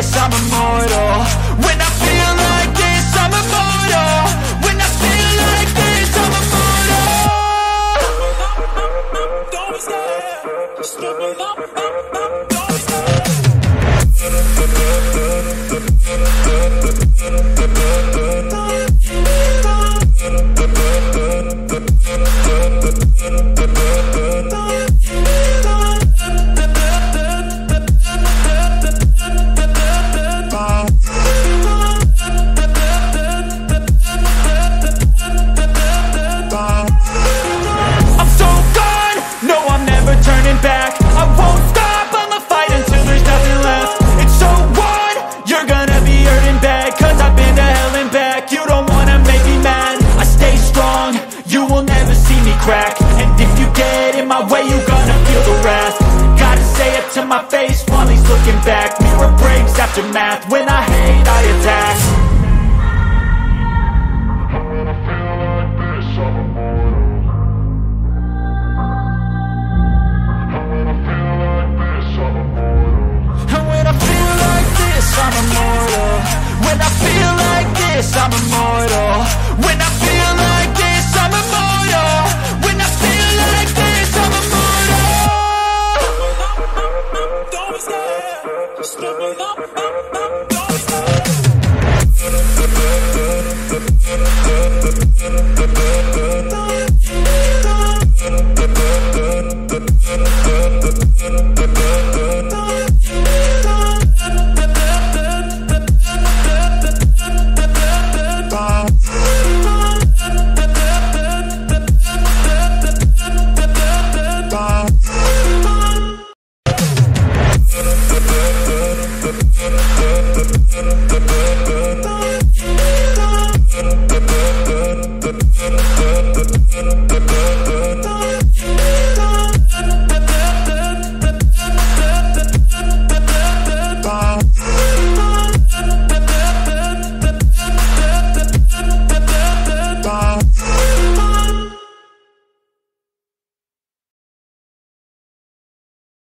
this, I'm immortal. When I when I hate I attack. And when I feel like this, I'm immortal. When I feel like this, I'm immortal. When I